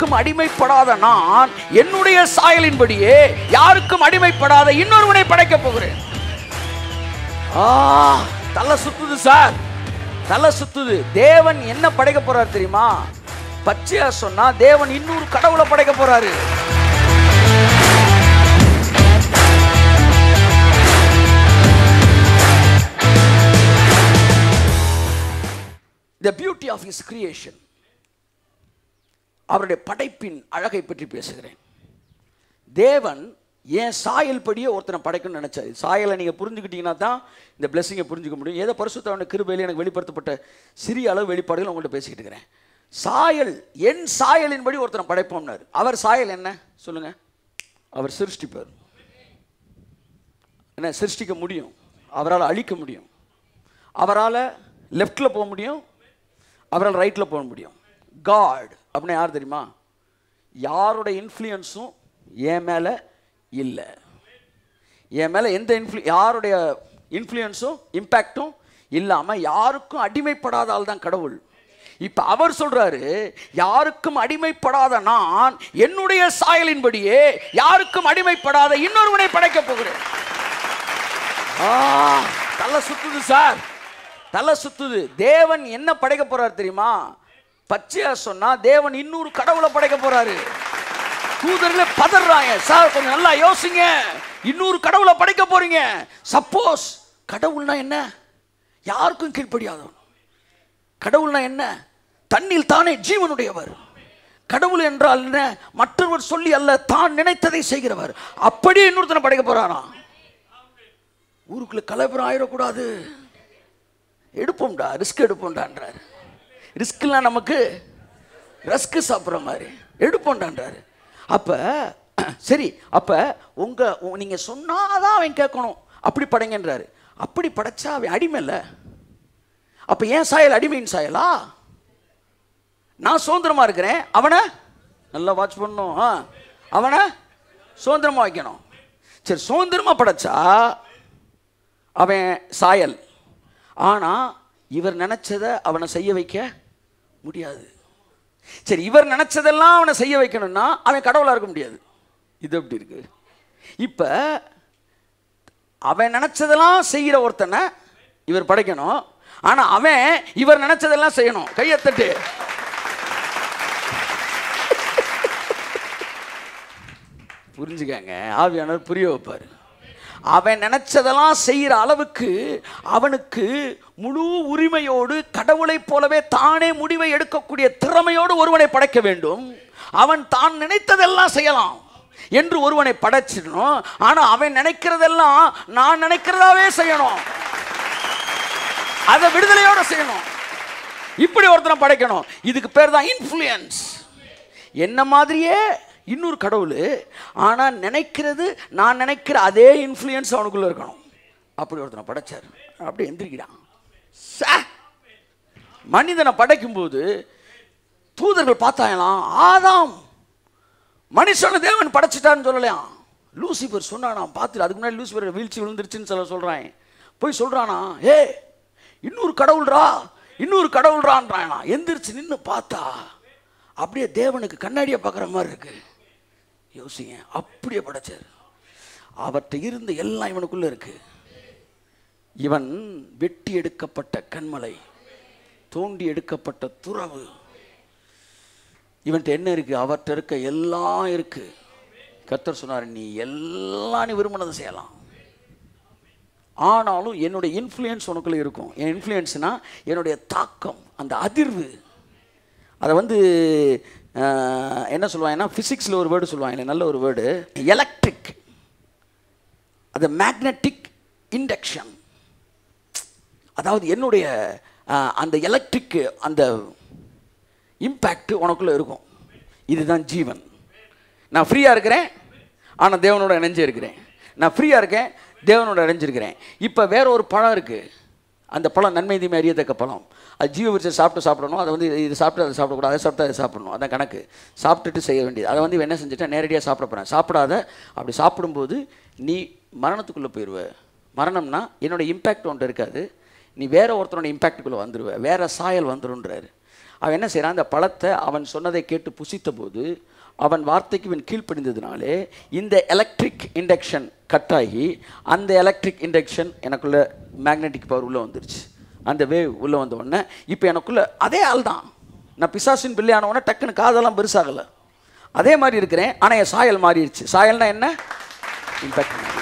யாருக்கும் அடிமைப்படாத நான் என்னுடைய சாயலின்படியே யாருக்கும் அடிமைப்படாத இன்னொருவனை படைக்க போகிறேன். ஆ தலை சுத்துது சார். தலை சுத்துது. தேவன் என்ன படைக்க போறார் தெரியுமா? பச்சையா சொன்னா தேவன் இன்னொரு கடவுளை படைக்க போறாரு. The beauty of is creation அவருடைய படைப்பின் அழகை பற்றி பேசுகிறேன். தேவன் ஏன் சாயல் படியே ஒருத்தனை படைக்கணும்னு நினச்சாரு? சாயலை நீங்கள் புரிஞ்சுக்கிட்டீங்கன்னா தான் இந்த பிளெஸிங்கை புரிஞ்சுக்க முடியும். ஏதோ பரிசுத்தவன கிருபையில் எனக்கு வெளிப்படுத்தப்பட்ட சிறிய அளவு வெளிப்பாடுகள் உங்கள்கிட்ட பேசிக்கிட்டு இருக்கிறேன். சாயல் என் சாயலின்படி ஒருத்தனை படைப்போம்னாரு. அவர் சாயல் என்ன? சொல்லுங்கள் அவர் சிருஷ்டிப்பார் என்ன சிருஷ்டிக்க முடியும். அவரால் அழிக்க முடியும். அவரால் லெஃப்டில் போக முடியும். அவரால் ரைட்டில் போக முடியும். காட் அப்படின்னா யார் தெரியுமா? யாரோட இன்ஃப்ளூயன்ஸும் என் மேலே இல்லை. என் மேலே எந்த இன்ஃப்ளூ யாருடைய இன்ஃப்ளூயன்ஸும் இம்பேக்டும் இல்லாமல் யாருக்கும் அடிமைப்படாத ஆள் தான் கடவுள். இப்போ அவர் சொல்றாரு யாருக்கும் அடிமைப்படாத நான் என்னுடைய சாயலின்படியே யாருக்கும் அடிமைப்படாத இன்னொருவனை படைக்க போகிறேன். தலை சுத்துது சார். தலை சுத்துது. தேவன் என்ன படைக்க போறார் தெரியுமா? பச்சையா சொன்னா தேவன் இன்னொரு கடவுளை படைக்க போறாரு. தூதர்கள் பதறாங்க. சார் கொஞ்சம் நல்லா யோசிங்க. இன்னொரு கடவுளை படைக்க போறீங்க. சப்போஸ் கடவுள்னா என்ன? யாருக்கும் கீழ்ப்படியாதவன். கடவுள்னா என்ன? தண்ணில் தானே ஜீவனுடையவர். கடவுள் என்றால் என்ன? மற்றவர் சொல்லி அல்ல தான் நினைத்ததை செய்கிறவர். அப்படியே இன்னொருத்தனை படைக்க போறாராம் ஊருக்குள்ள கலவரம் ஆயிடக்கூடாது. எடுப்போம்டா ரிஸ்க் எடுப்போம்டான்றார். ரிஸ்க்லாம் நமக்கு ரஸ்க்கு சாப்பிட்ற மாதிரி. எடுப்போண்டான்றாரு அப்போ சரி அப்போ உங்கள் நீங்கள் சொன்னாதான் அவன் கேட்கணும். அப்படி படைங்கன்றாரு. அப்படி படைச்சா அவன் அடிமை இல்லை அப்போ ஏன் சாயல் அடிமையின் சாயலா? நான் சுதந்திரமா இருக்கிறேன். அவனை? நல்லா வாட்ச் பண்ணணும். ஆ. அவனை? சுதந்திரமா வைக்கணும். சரி சுதந்திரமா படைச்சா அவன் சாயல். ஆனால் இவர் நினச்சதை அவனை செய்ய வைக்க முடியாது. சரி இவர் நினச்சதெல்லாம் அவனை செய்ய வைக்கணும்னா அவன் கடவுளாக இருக்க முடியாது. இது எப்படி இருக்கு? இப்போ அவன் நினச்சதெல்லாம் செய்கிற ஒருத்தனை இவர் படைக்கணும். ஆனால் அவன் இவர் நினச்சதெல்லாம் செய்யணும். கையத்தட்டு புரிஞ்சுக்காங்க ஆவியானவர் புரிய வைப்பார். அவன் நினச்சதெல்லாம் செய்கிற அளவுக்கு அவனுக்கு முழு உரிமையோடு கடவுளைப் போலவே தானே முடிவை எடுக்கக்கூடிய திறமையோடு ஒருவனை படைக்க வேண்டும். அவன் தான் நினைத்ததெல்லாம் செய்யலாம் என்று ஒருவனை படைச்சிடணும். ஆனால் அவன் நினைக்கிறதெல்லாம் நான் நினைக்கிறதாவே செய்யணும். அதை விடுதலையோடு செய்யணும். இப்படி ஒருத்தனை படைக்கணும். இதுக்கு பேர் தான் இன்ஃப்ளூயன்ஸ் என்ன மாதிரியே இன்னொரு கடவுள் ஆனால் நினைக்கிறது நான் நினைக்கிற அதே இன்ஃப்ளூயன்ஸ் அவனுக்குள்ளே இருக்கணும். அப்படி ஒருத்தனை படைச்சார். அப்படி எந்திரிக்கிறான். சே! மனிதனை படைக்கும்போது தூதர்கள் பார்த்தாங்களாம் ஆதாம் மனுஷனை தேவன் படைச்சிட்டான்னு சொல்லலையாம். லூசிபர் சொன்னானா பார்த்துட்டு அதுக்கு முன்னாடி லூசிபர் வீழ்ச்சி விழுந்துருச்சுன்னு சொல்ல சொல்கிறேன் போய் சொல்கிறானா ஏ இன்னொரு கடவுள்ரா இன்னொரு கடவுள்றான்றானா எந்திரிச்சு நின்று பார்த்தா அப்படியே தேவனுக்கு கண்ணாடியை பார்க்குற மாதிரி இருக்குது யோசிங்க அப்படியே படைச்சார். அவற்றை இருந்து எல்லாம் இவனுக்குள்ளே இருக்கு. இவன் வெட்டி எடுக்கப்பட்ட கண்மலை தோண்டி எடுக்கப்பட்ட துறவு. இவன்கிட்ட என்ன இருக்கு? அவர்கிட்ட இருக்க எல்லாம் இருக்கு. கத்தர் சொன்னார் நீ எல்லாம் நீ விரும்பினதை செய்யலாம். ஆனாலும் என்னுடைய இன்ஃப்ளூயன்ஸ் உனக்குள்ள இருக்கும். என் இன்ஃப்ளூயன்ஸ்னால் என்னுடைய தாக்கம் அந்த அதிர்வு. அதை வந்து என்ன சொல்லுவாங்கன்னா ஃபிசிக்ஸில் ஒரு வேர்டு சொல்லுவாங்க நல்ல ஒரு வேர்டு எலக்ட்ரிக் அது மேக்னெட்டிக் இண்டக்ஷன் அதாவது என்னுடைய அந்த எலக்ட்ரிக்கு அந்த இம்பேக்ட் உனக்குள்ளே இருக்கும். இதுதான் ஜீவன். நான் ஃப்ரீயாக இருக்கிறேன் ஆனால் தேவனோட இணைஞ்சு இருக்கிறேன். நான் ஃப்ரீயாக இருக்கேன் தேவனோட இணைஞ்சிருக்கிறேன். இப்போ வேற ஒரு பழம் இருக்குது அந்த பழம் நன்மை தீமை அறியத்தக்க பழம். அது ஜீவ விருட்சம் சாப்பிட்டு சாப்பிடணும் அதை வந்து இது சாப்பிட்டு அதை சாப்பிடக்கூடாது அதை சாப்பிட்டு அதை சாப்பிடணும். அதான் கணக்கு. சாப்பிட்டுட்டு செய்ய வேண்டியது. அதை வந்து என்ன செஞ்சுட்டா நேரடியாக சாப்பிட போகிறேன் சாப்பிடாத அப்படி சாப்பிடும்போது நீ மரணத்துக்குள்ளே போயிடுவ மரணம்னா என்னோடய இம்பேக்ட் ஒன்று இருக்காது. நீ வேற ஒருத்தனோட இம்பேக்டுக்குள்ளே வந்துடுவ வேறு சாயல் வந்துருன்றாரு அவன் என்ன செய்கிறான் அந்த பழத்தை அவன் சொன்னதை கேட்டு புசித்த போது அவன் வார்த்தைக்கு இவன் கீழ்ப்படிந்ததுனாலே இந்த எலக்ட்ரிக் இண்டக்ஷன் கட்டாகி அந்த எலக்ட்ரிக் இண்டக்ஷன் எனக்குள்ள மேக்னெட்டிக் பவர் உள்ளே வந்துருச்சு. அந்த வேவ் உள்ளே வந்த உடனே இப்போ எனக்குள்ளே அதே ஆள் தான். நான் பிசாசின் பிள்ளையான உடனே டக்குன்னு காதெல்லாம் பெருசாகலை. அதே மாதிரி இருக்கிறேன் ஆனால் என் சாயல் மாறிடுச்சு. சாயல்னா என்ன? இம்பேக்ட்